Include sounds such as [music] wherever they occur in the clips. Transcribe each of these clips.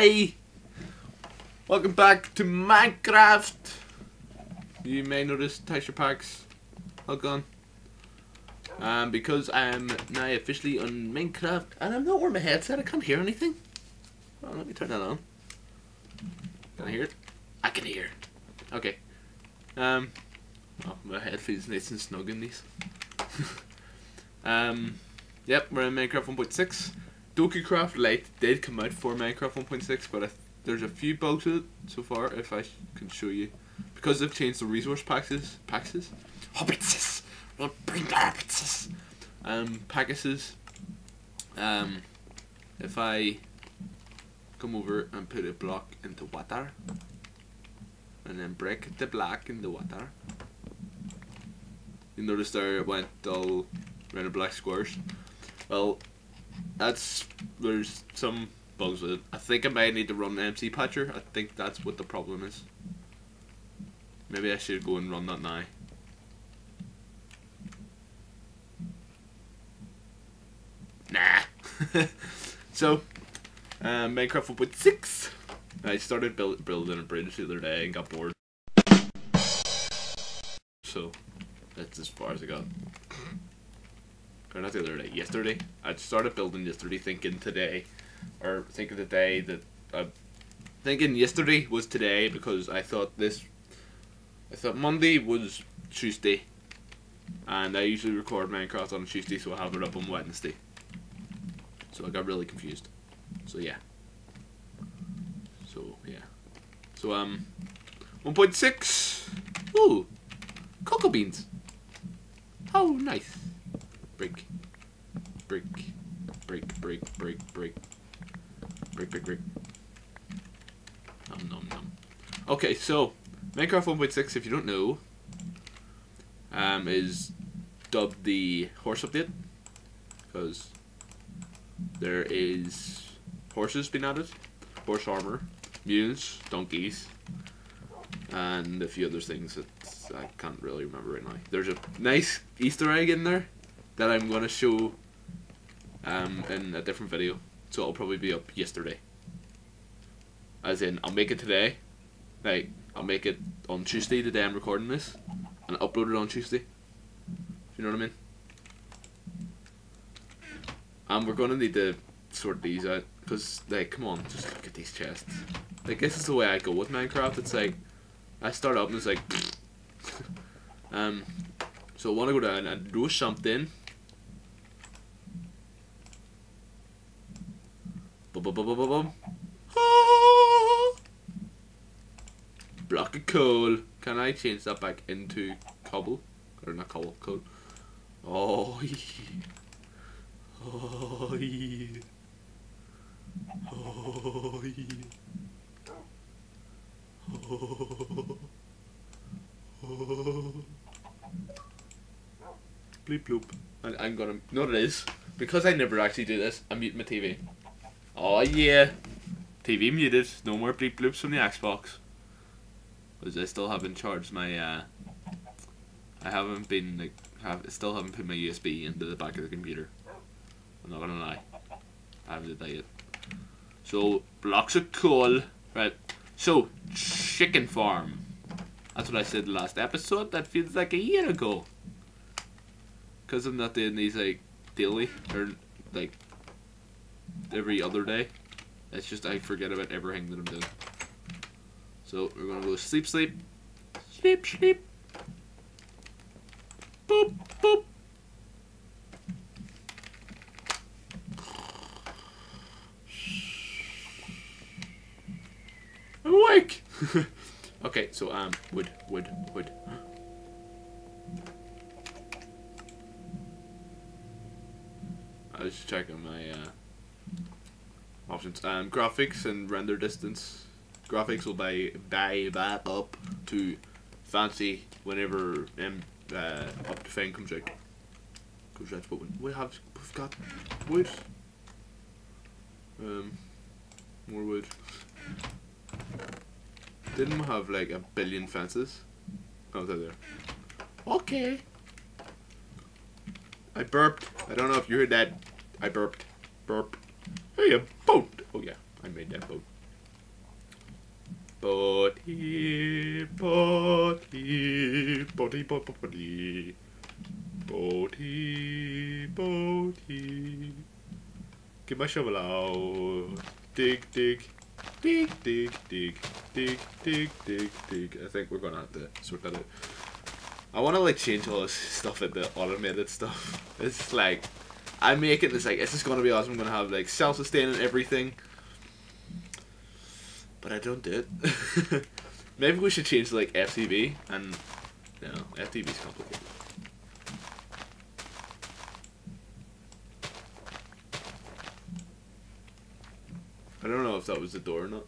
Hi! Welcome back to Minecraft! You may notice texture packs are gone. Um, because I'm now officially on Minecraft and I'm not wearing my headset, I can't hear anything. Well, let me turn that on. Can I hear it? I can hear. Okay. Um, oh, my head feels nice and snug in these. [laughs] um, yep, we're in Minecraft 1.6. DokuCraft Light did come out for Minecraft 1.6, but th there's a few bugs with it so far, if I can show you. Because they've changed the resource packages, packages? Hobbitses! Hobbitses! Um, packages. Um, if I come over and put a block into water, and then break the block in the water, you notice there it went all red and black squares. Well, that's there's some bugs with it. I think I might need to run MC Patcher. I think that's what the problem is. Maybe I should go and run that now. Nah. [laughs] so, um, Minecraft 1.6. I started build, building a bridge the other day and got bored. So, that's as far as I got. Or not the other day, yesterday. I started building yesterday thinking today, or thinking the day that, uh, thinking yesterday was today because I thought this, I thought Monday was Tuesday. And I usually record Minecraft on Tuesday so I have it up on Wednesday. So I got really confused. So yeah. So yeah. So um 1.6 Ooh cocoa beans. How nice. Break. Break. Break, break, break, break. Break, break, break. Nom nom nom. Okay, so Minecraft 1.6, if you don't know, um, is dubbed the horse update because there is horses being added, horse armor, mules, donkeys, and a few other things that I can't really remember right now. There's a nice Easter egg in there that I'm gonna show um, in a different video, so it'll probably be up yesterday. As in, I'll make it today, like I'll make it on Tuesday, the day I'm recording this, and upload it on Tuesday. You know what I mean? And we're gonna need to sort these out because, like, come on, just look at these chests. Like, this is the way I go with Minecraft. It's like I start up and it's like, [laughs] um, so I want to go down and do something. Block of coal. Can I change that back into cobble? Or not cobble, coal. Oh, yeah. Oh, yeah. Oh, yeah. Oh. Oh. Bleep bloop. And I'm gonna. No, it is. Because I never actually do this, I'm muting my TV. Oh, yeah. TV muted. No more bleep bloops from the Xbox. Because I still haven't charged my. Uh, I haven't been. like have Still haven't put my USB into the back of the computer. I'm not gonna lie. I haven't did that yet. So, blocks of coal. Right. So, chicken farm. That's what I said last episode. That feels like a year ago. Because I'm not doing these like daily or like every other day. It's just I forget about everything that I'm doing. So we're gonna go sleep, sleep, sleep, sleep. Boop, boop. I'm awake. [laughs] okay, so um, wood, wood, wood. I was checking my uh, options. Um, graphics and render distance. Graphics will buy buy that up to fancy whenever um, uh, Optifine comes out. Because that's what we, have. We've got wood. Um, more wood. Didn't we have like a billion fences? Oh, they're there. Okay. I burped. I don't know if you heard that. I burped. Burp. A boat. Oh yeah. I made that boat. Boaty, boaty, boaty, boaty, boaty, boaty. Get my shovel out. Dig, dig, dig, dig, dig, dig, dig, dig, dig. I think we're gonna have to sort that out. I want to like change all this stuff into automated stuff. It's like I make it. It's like this is gonna be awesome. I'm gonna have like self-sustaining everything, but I don't do it. [laughs] Maybe we should change to, like FTB and no, FTB's complicated. I don't know if that was the door or not.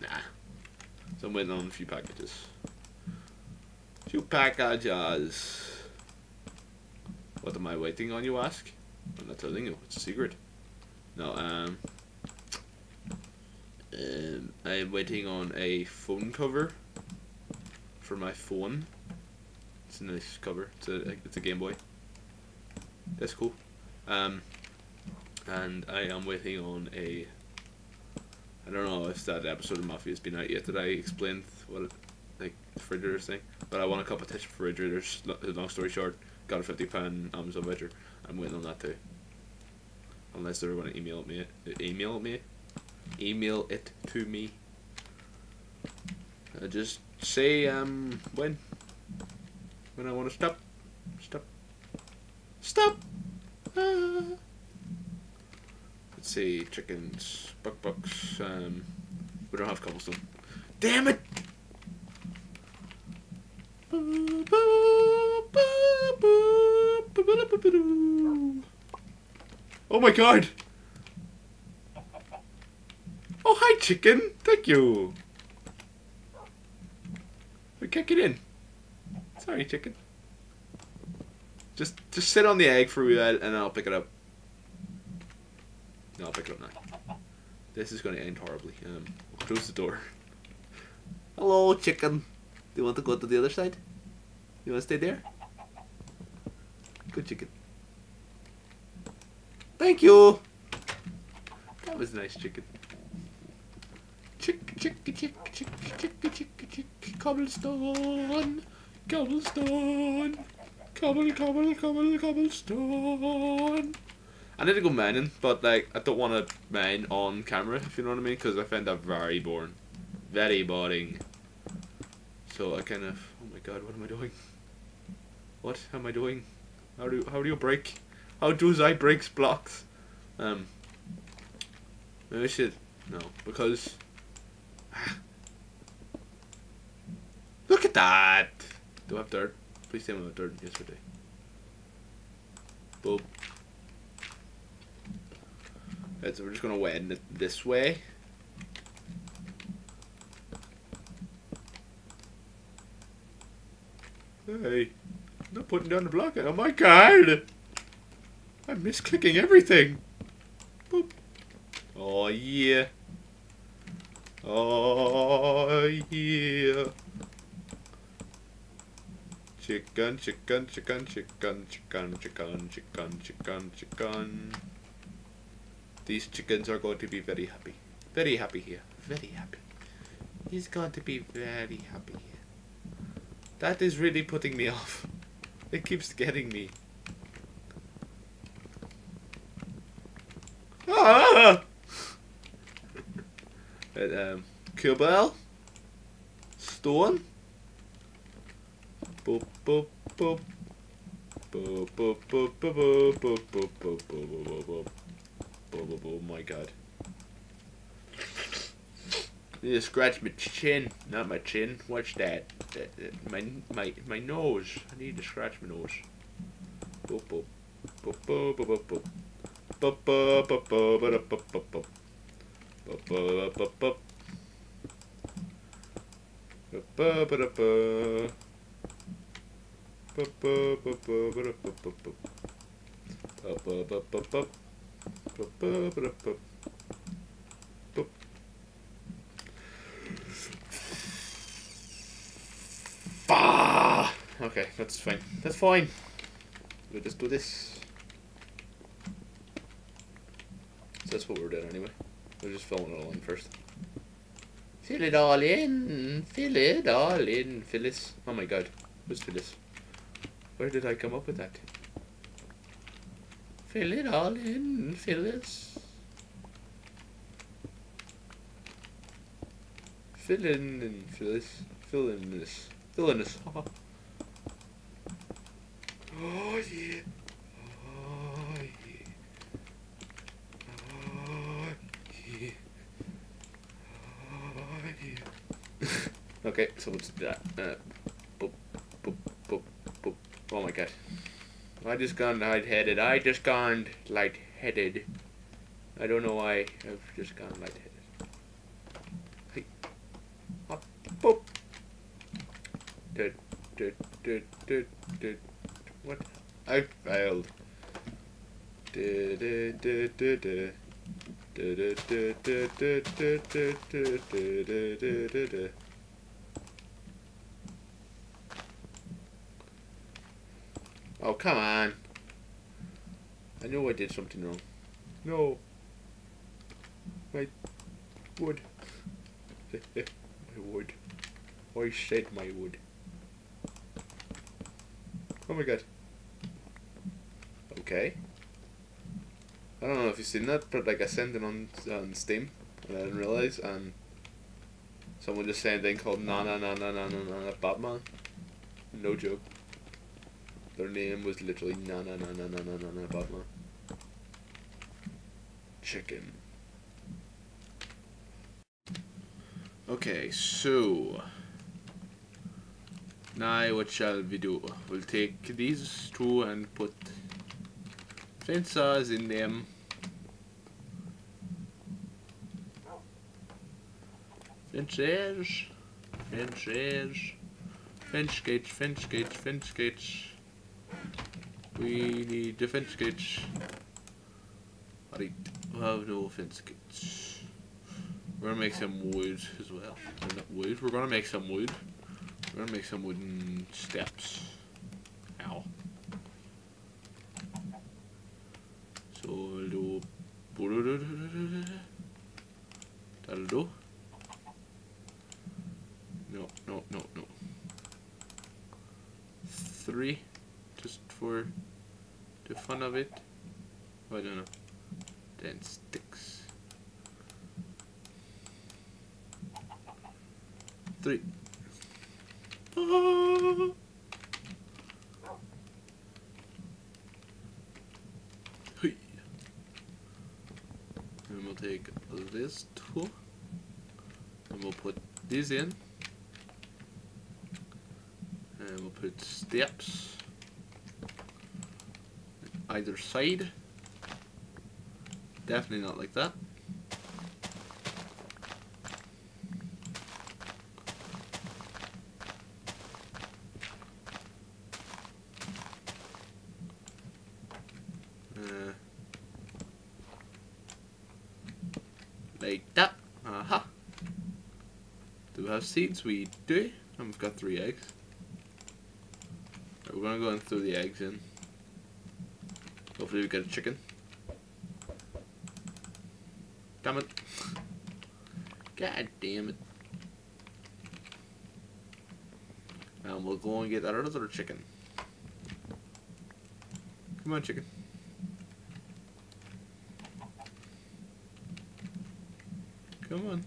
Nah. So I'm waiting on a few packages. Few packages. What am I waiting on, you ask? I'm not telling you. It's a secret. No, um... Um, I'm waiting on a phone cover for my phone. It's a nice cover. It's a it's a Game Boy. That's cool. Um, and I am waiting on a. I don't know if that episode of Mafia has been out yet. Did I explain what refrigerator thing? But I want a competition for refrigerators. Lo- Long story short, got a fifty pound Amazon voucher. I'm waiting on that too. Unless they're going to email me, email it me, email it to me. Uh, just say um when when I want to stop, stop, stop. Ah. Let's see, chickens, buck bucks. Um, we don't have cobblestone. Damn it! Oh my god! Oh hi chicken, thank you. We can't get in. Sorry, chicken. Just just sit on the egg for a while and I'll pick it up. No, I'll pick it up now. This is going to end horribly. Um, close the door. [laughs] Hello, chicken. Do you want to go to the other side? You want to stay there? Good chicken. Thank you. That was a nice chicken. Chick, chick, chick, chick, chick, chick, chick, cobblestone, cobblestone, cobble, cobble, cobble, cobblestone. I need to go mining, but like I don't want to mine on camera, if you know what I mean, because I find that very boring, very boring. So I kind of, oh my god, what am I doing? What am I doing? How do how do you break? How do I break blocks? Um, maybe I should no because. Look at that! Do I have dirt? Please tell me have dirt. yesterday. Boop. Right, so we're just gonna widen it this way. Hey, not putting down the block. Oh my god! I'm misclicking everything. Boop. Oh yeah. Oh yeah. Chicken, chicken, chicken, chicken, chicken, chicken, chicken, chicken, chicken. These chickens are going to be very happy. Very happy here. Very happy. He's going to be very happy here. That is really putting me off. It keeps getting me. Ah! And, um, Cobble. Stone. Boop, boop, boop. Boop. Oh, oh, oh my god. To scratch my chin, not my chin. Watch that. my my my nose. I need to scratch my nose. Boop. Boop, boop, boop, boop. Boop. Okay, that's fine. That's fine. We'll just do this. So that's what we're doing anyway. We're just filling it all in first. Fill it all in. Fill it all in. Phyllis. Oh my god. Who's Phyllis? Where did I come up with that? Fill it all in, Phyllis. Fill in Phyllis. Fill in this. Fill in this. [laughs] oh yeah. Oh yeah. Oh yeah. Oh yeah. okay, so let's do that. Uh, boop, boop, boop, boop. Oh my god. I just gone lightheaded. I just gone lightheaded. I don't know why I've just gone lightheaded. Hey. Boop. Did, did, did, did, did. Oh, come on. I know I did something wrong. No. My wood. my wood. I said my wood. Oh my god. Okay. I don't know if you've seen that, but like I sent it on on Steam and I didn't realize and someone just saying a thing called na na na na na na na Batman. No joke. Their name was literally na na na na na na na na Batman. Chicken. Okay, so now what shall we do? We'll take these two and put sensors in them. Fences, fences, fence gates, fence gates, fence gates. We need defense gates. Right, we have no fence gates. We're gonna make some wood as well. Wood, we're gonna make some wood. We're gonna make some wooden steps. Ow. That'll do. No, no, no, no. Three, just for the fun of it. I don't know. Then sticks. Three. Ah. Hui. And we'll take tool. And we'll put these in. And we'll put steps either side. Definitely not like that Seeds? We do. And we've got three eggs. Right, we're gonna go and throw the eggs in. Hopefully we get a chicken. Damn it. God damn it. And we'll go and get that other chicken. Come on, chicken. Come on.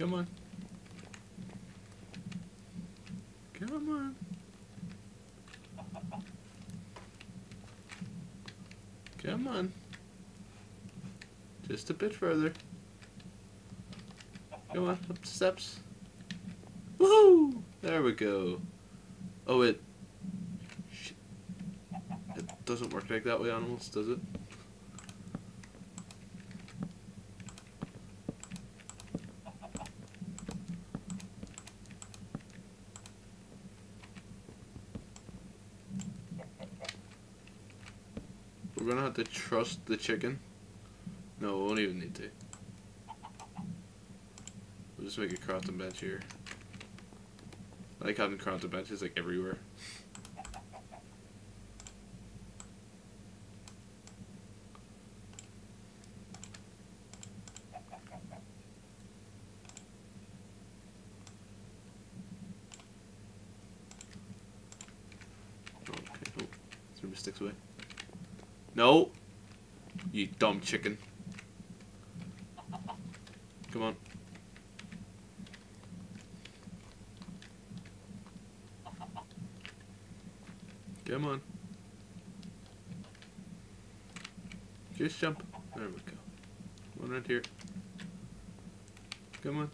Come on. Come on. Come on. Just a bit further. Come on, up the steps. Woohoo! There we go. Oh, it. Shit. It doesn't work like that with animals, does it? Trust the chicken. No, we won't even need to. We'll just make a crafting bench here. I like having of benches like everywhere. Okay, oh, sticks away. No! You dumb chicken. Come on. Come on. Just jump. There we go. One right here. Come on.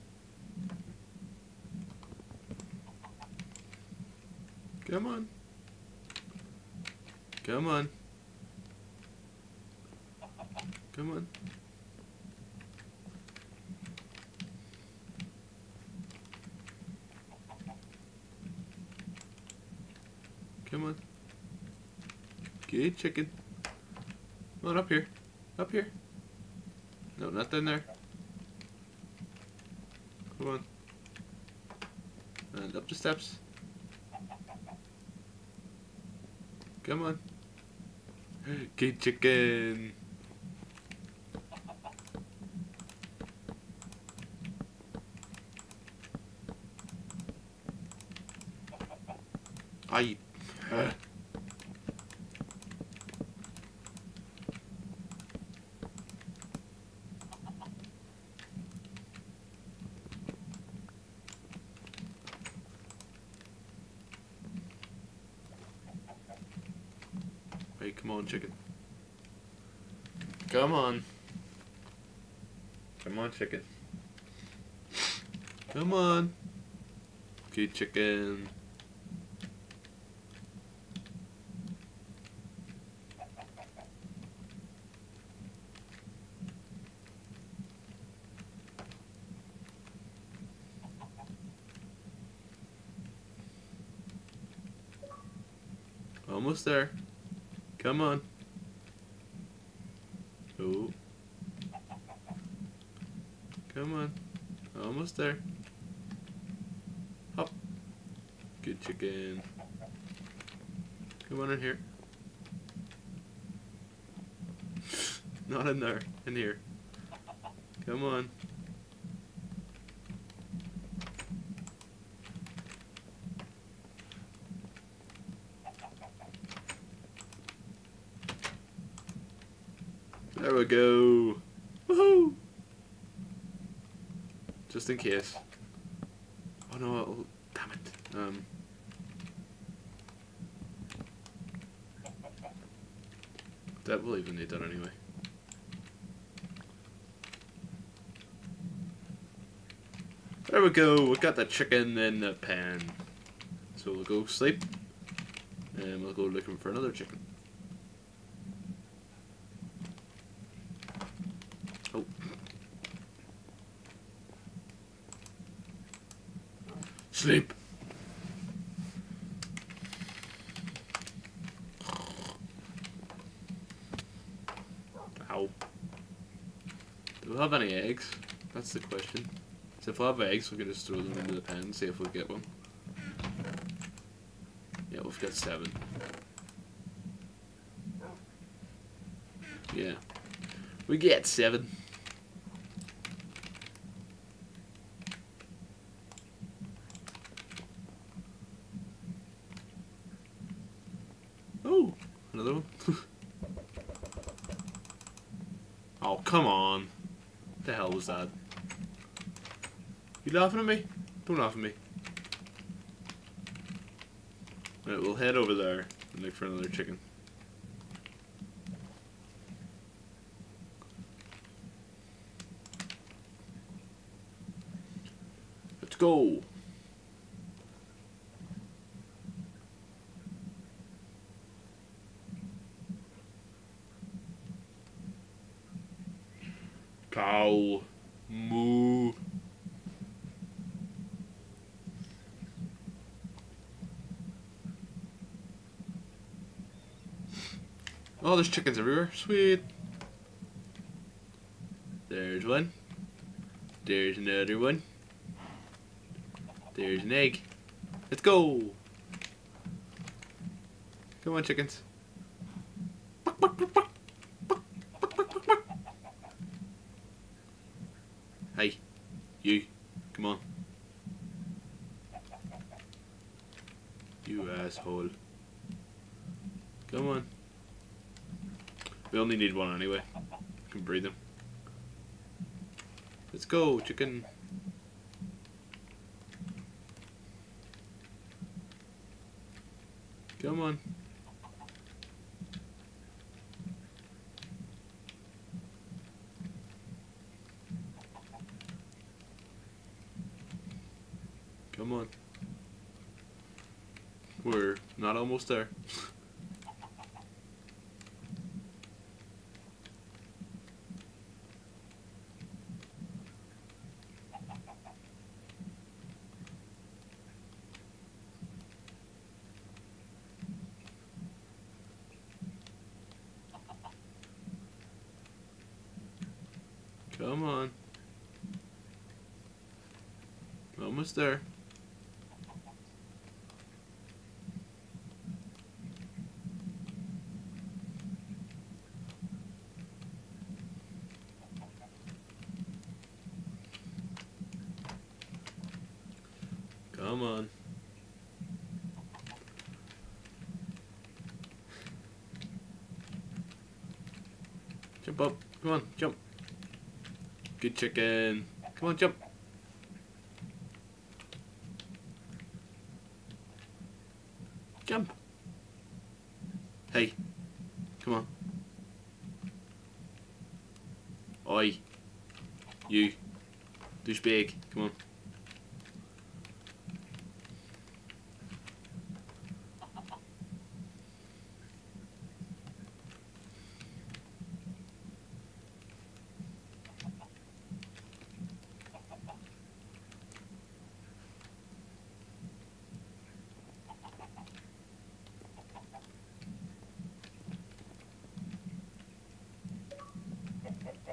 Come on. Come on. Come on. Come on. Good chicken. Come on, up here. Up here. No, not down there. Come on. And up the steps. Come on. [gasps] Good chicken. Chicken. Come on. Come on, chicken. Come on. Okay, chicken. Almost there. Come on. Oh. Come on. Almost there. Hop. Good chicken. Come on in here. [laughs] Not in there. In here. Come on. There we go. Woohoo! Just in case. Oh no, oh, damn it. Um. That will even need that anyway. There we go, we got the chicken in the pan. So we'll go sleep. And we'll go looking for another chicken. Oh. Sleep. Ow. Do we have any eggs? That's the question. So if we have eggs, we can just throw them into the pan and see if we get one. Yeah, we've got seven. Yeah. We get seven. Oh, another one. oh, come on. What the hell was that? Laughing at me? Don't laugh at me. Right, we'll head over there and look for another chicken. Let's go. Oh, there's chickens everywhere. Sweet. There's one. There's another one. There's an egg. Let's go. Come on, chickens. Hey, you. Come on. You asshole. Come on. We only need one anyway. can breed them. Let's go, chicken. Come on. Come on. We're not almost there. [laughs] Come on. Almost there. Come on. Jump up. Come on, jump. Good chicken. Come on. Jump. Hey. Come on. Oi. You. Douchebag. Come on.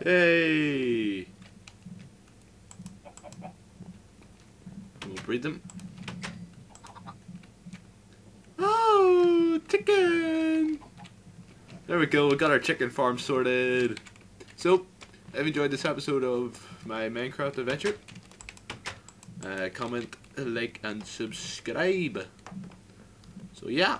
Hey! We'll breed them. Oh, chicken! There we go, we got our chicken farm sorted. So, I've enjoyed this episode of my Minecraft adventure. Uh, comment, like, and subscribe. So yeah!